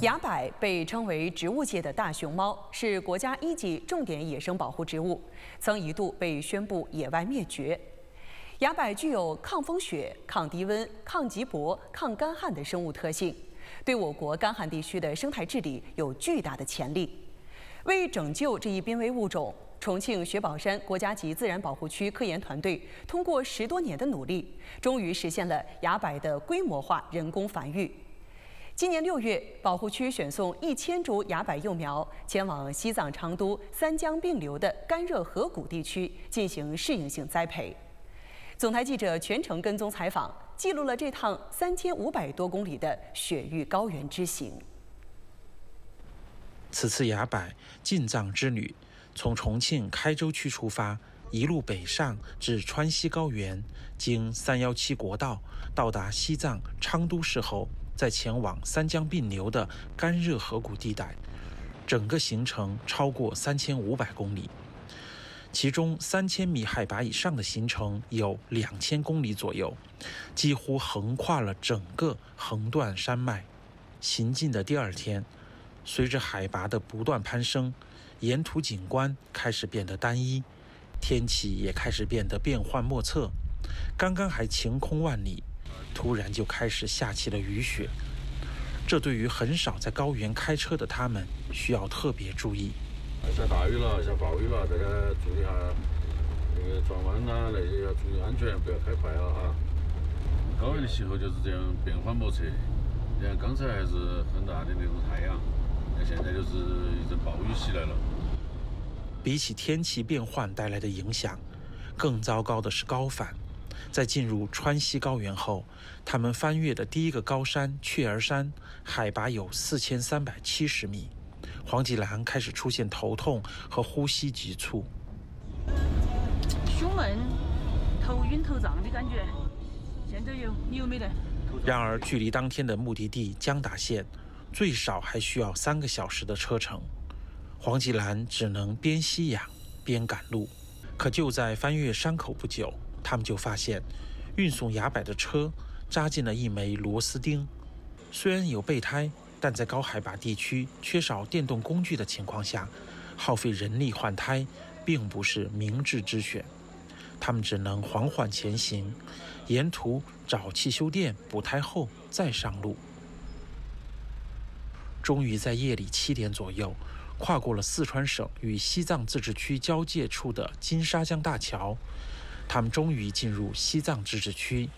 崖柏被称为植物界的大熊猫，是国家一级重点野生保护植物，曾一度被宣布野外灭绝。崖柏具有抗风雪、抗低温、抗极薄、抗干旱的生物特性，对我国干旱地区的生态治理有巨大的潜力。为拯救这一濒危物种，重庆雪宝山国家级自然保护区科研团队通过十多年的努力，终于实现了崖柏的规模化人工繁育。今年六月，保护区选送一千株崖柏幼苗前往西藏昌都三江并流的干热河谷地区进行适应性栽培。总台记者全程跟踪采访，记录了这趟三千五百多公里的雪域高原之行。此次崖柏进藏之旅，从重庆开州区出发，一路北上至川西高原，经三幺七国道到达西藏昌都市后。再前往三江并流的干热河谷地带，整个行程超过三千五百公里，其中三千米海拔以上的行程有两千公里左右，几乎横跨了整个横断山脉。行进的第二天，随着海拔的不断攀升，沿途景观开始变得单一，天气也开始变得变幻莫测。刚刚还晴空万里。突然就开始下起了雨雪，这对于很少在高原开车的他们需要特别注意。下大雨了，下暴雨了，大家注意下那个转弯呐，那些要注意安全，不要开快了哈。高原的气候就是这样变幻莫测，你看刚才还是很大的那种太阳，那现在就是一阵暴雨袭来了。比起天气变换带来的影响，更糟糕的是高反。在进入川西高原后，他们翻越的第一个高山雀儿山，海拔有四千三百七十米。黄继兰开始出现头痛和呼吸急促，胸闷、头晕头胀的感觉。现在有，你有没得？然而，距离当天的目的地江达县，最少还需要三个小时的车程。黄继兰只能边吸氧边赶路。可就在翻越山口不久。他们就发现，运送崖柏的车扎进了一枚螺丝钉。虽然有备胎，但在高海拔地区缺少电动工具的情况下，耗费人力换胎并不是明智之选。他们只能缓缓前行，沿途找汽修店补胎后再上路。终于在夜里七点左右，跨过了四川省与西藏自治区交界处的金沙江大桥。他们终于进入西藏自治区。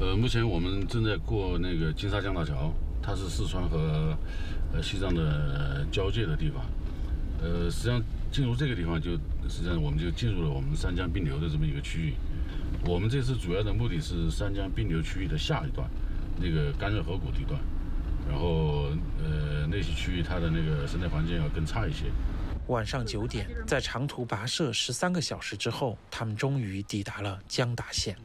呃，目前我们正在过那个金沙江大桥，它是四川和呃西藏的交界的地方。呃，实际上进入这个地方，就实际上我们就进入了我们三江并流的这么一个区域。我们这次主要的目的是三江并流区域的下一段，那个干热河谷地段。然后，呃，那些区域它的那个生态环境要更差一些。晚上九点，在长途跋涉十三个小时之后，他们终于抵达了江达县。